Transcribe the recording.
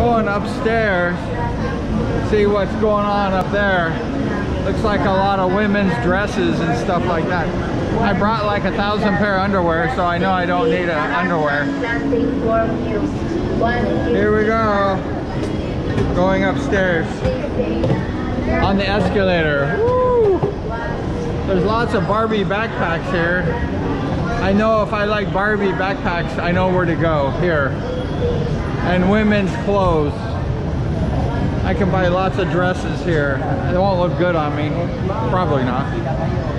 Going upstairs, see what's going on up there. Looks like a lot of women's dresses and stuff like that. I brought like a thousand pair of underwear, so I know I don't need a underwear. Here we go. Going upstairs on the escalator. Woo! There's lots of Barbie backpacks here. I know if I like Barbie backpacks, I know where to go here. And women's clothes. I can buy lots of dresses here. It won't look good on me. Probably not.